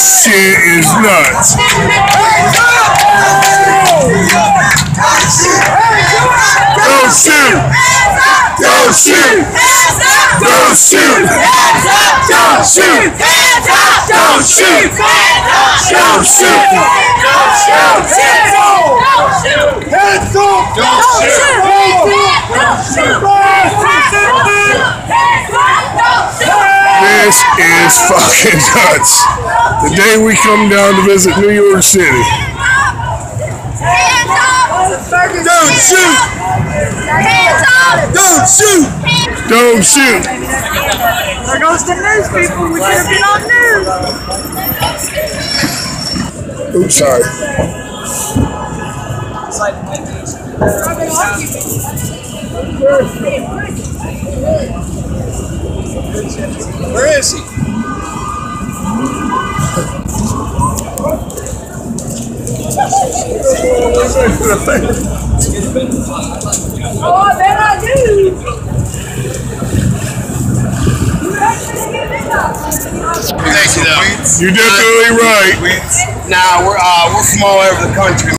Shit is nuts. Don't shoot! Don't shoot! Don't shoot! Don't shoot! Don't shoot! Don't shoot! Hands This is fucking nuts. The day we come down to visit New York City. Don't shoot! Don't shoot! Don't shoot! There goes the news people. We should have been on news. Oops, sorry. Where is he? Oh, I bet I do. Thank you, though. You're definitely right. Nah, we're uh, we're from all over the country.